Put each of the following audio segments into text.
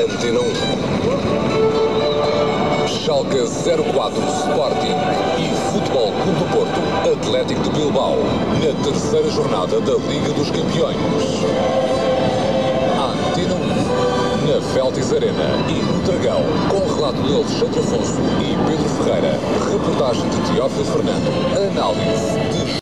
Antena 1. Schalke 04 Sporting e Futebol Clube do Porto Atlético de Bilbao na terceira jornada da Liga dos Campeões. Antena 1 na Feltis Arena e no Dragão com relato de Alexandre Afonso e Pedro Ferreira, reportagem de Teófilo Fernando, análise de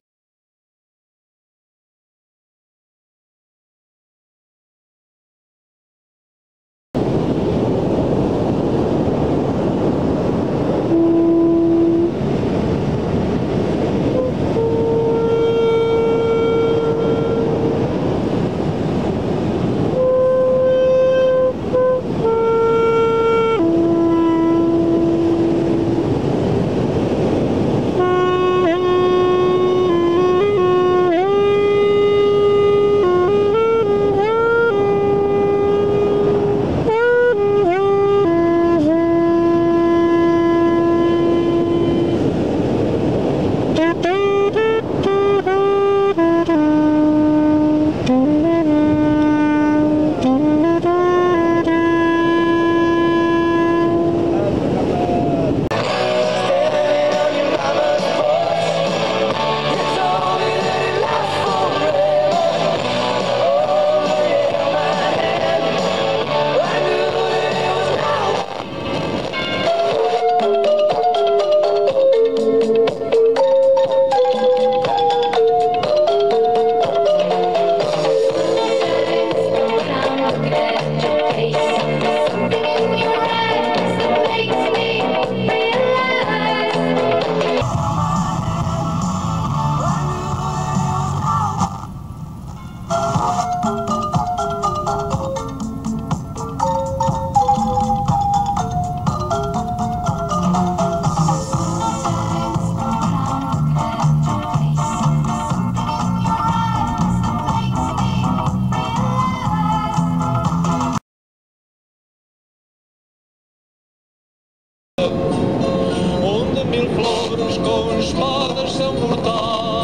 com espadas são mortais.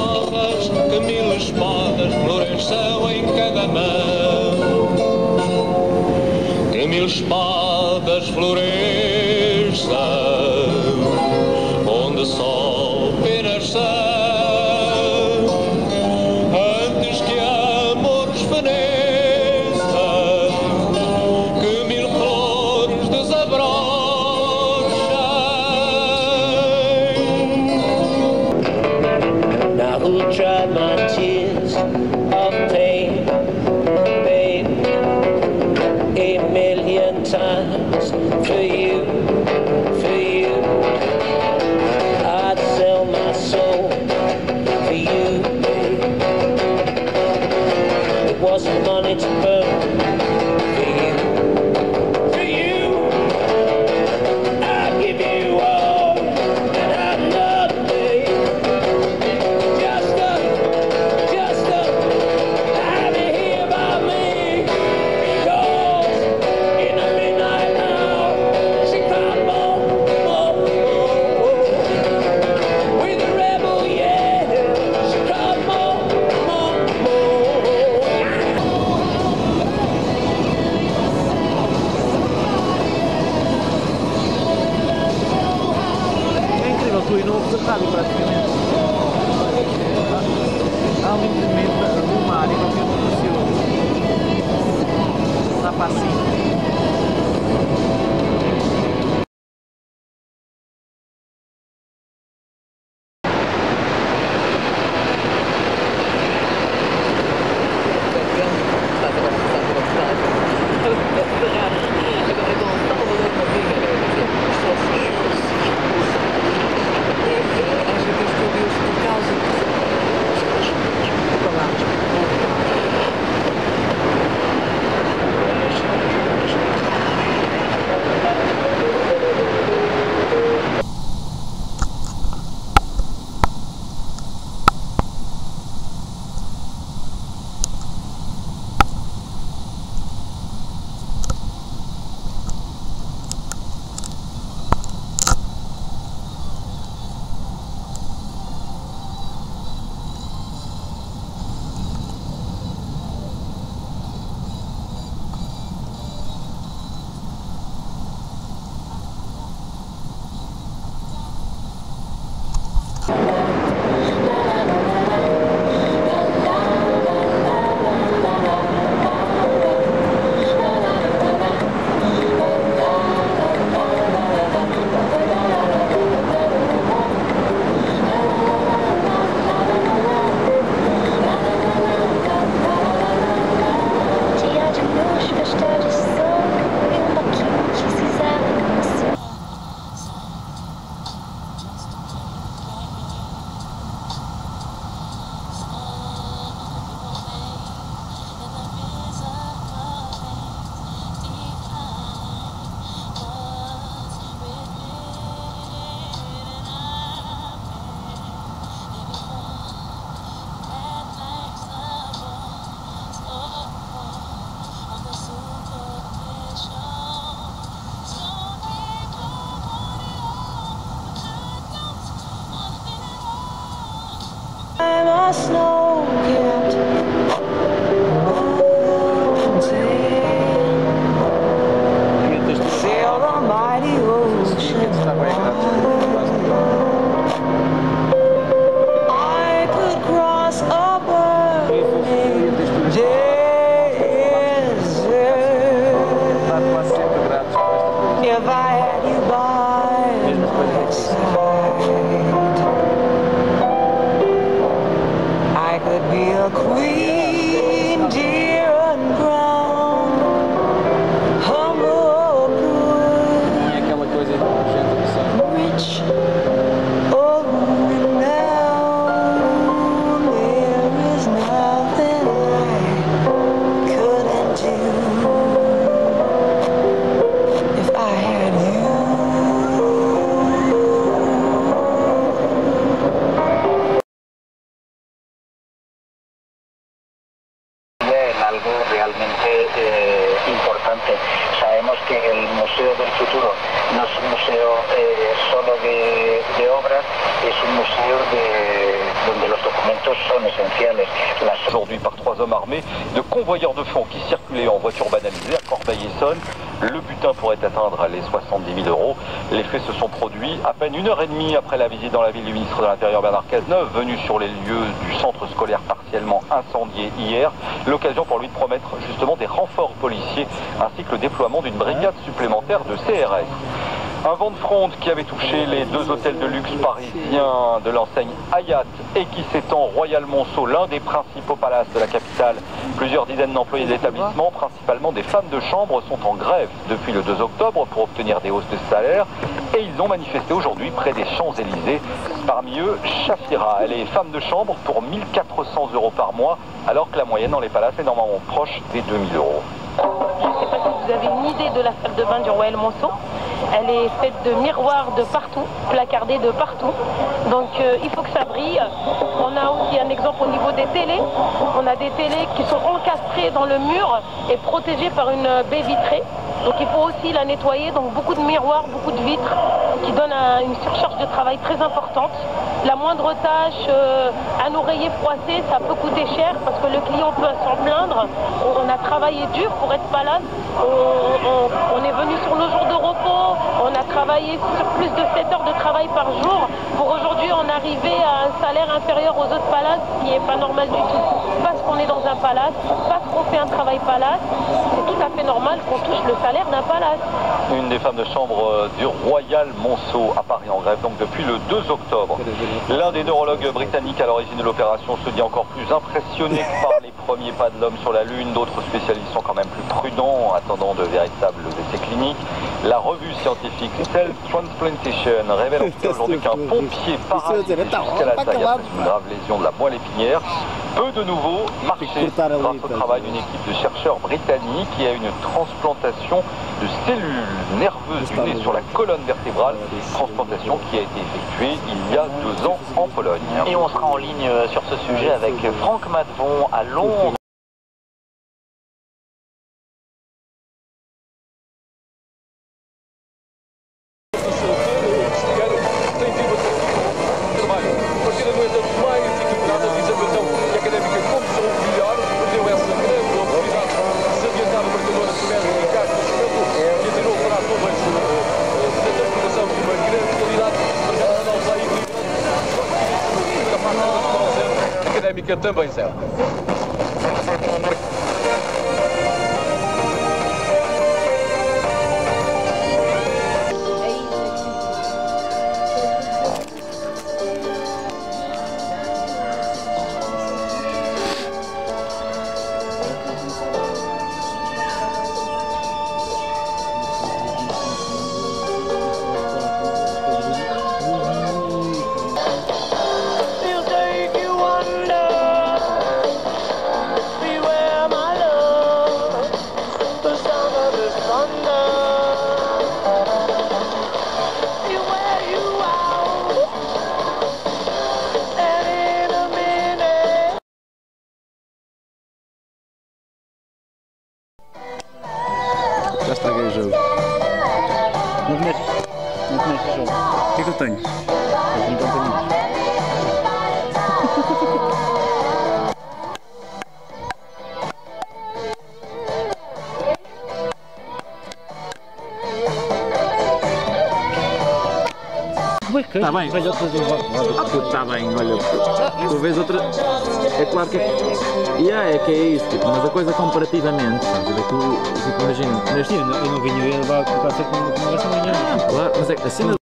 Un aujourd'hui par trois hommes armés de convoyeurs de fonds qui circulaient en voiture banalisée à Corbeil-Essonne. Le butin pourrait atteindre les 70 000 euros. Les faits se sont produits à peine une heure et demie après la visite dans la ville du ministre de l'Intérieur Bernard Cazeneuve, venu sur les lieux du centre scolaire partiellement incendié hier. L'occasion pour lui de promettre justement des renforts policiers ainsi que le déploiement d'une brigade supplémentaire de CRS. Un vent de fronde qui avait touché les deux hôtels de luxe parisiens de l'enseigne Hayat et qui s'étend Royal Monceau, l'un des principaux palaces de la capitale. Plusieurs dizaines d'employés de l'établissement, principalement des femmes de chambre, sont en grève depuis le 2 octobre pour obtenir des hausses de salaire et ils ont manifesté aujourd'hui près des Champs-Élysées. Parmi eux, Shafira, elle est femme de chambre pour 1400 euros par mois alors que la moyenne dans les palaces est normalement proche des 2000 euros. Je ne sais pas si vous avez une idée de la salle de bain du Royal Monceau. Elle est faite de miroirs de partout, placardés de partout. Donc euh, il faut que ça brille. On a aussi un exemple au niveau des télés. On a des télés qui sont encastrées dans le mur et protégées par une baie vitrée. Donc il faut aussi la nettoyer. Donc beaucoup de miroirs, beaucoup de vitres qui donnent un- une surcharge de travail très importante. La moindre tâche, euh, un oreiller froissé, ça peut coûter cher parce que le client peut s'en plaindre. On, a travaillé dur pour être palace. On, on- on est venu sur nos jours. Travaillé sur plus de 7 heures de travail par jour. Pour aujourd'hui, on arrivait à un salaire inférieur aux autres palaces, ce qui n'est pas normal du tout. Parce qu'on est dans un palace, parce qu'on fait un travail palace, tout à fait normal qu'on touche le salaire d'un palace. Une des femmes de chambre euh, du Royal Monceau à Paris en grève donc depuis le 2 octobre. L'un des neurologues britanniques à l'origine de l'opération se dit encore plus impressionné par les premiers pas de l'homme sur la Lune. D'autres spécialistes sont quand même plus prudents en attendant de véritables essais cliniques. La revue scientifique Cell Transplantation révèle aujourd'hui qu'un pompier paralysé jusqu'à la taille après une grave lésion de la moelle épinière peut de nouveau marcher grâce au travail d'une équipe de chercheurs britanniques qui a une transplantation de cellules nerveuses du nez sur la colonne vertébrale, transplantation qui a été effectuée il y a deux ans en Pologne. Et on sera en ligne euh, sur ce sujet avec Franck Madvon à Londres. também, Zé. Que, que eu tenho? Eu não tenho Está bem, olha outra vez. Ah, puto, está bem, olha. Tu vês outra. É claro que é. Yeah, é que é isso, tipo, mas a coisa comparativamente. Sabe? Tu, tipo, imagina. Neste... Eu eu não vinha ver levar por causa com uma conversa amanhã. Claro, mas é que assim.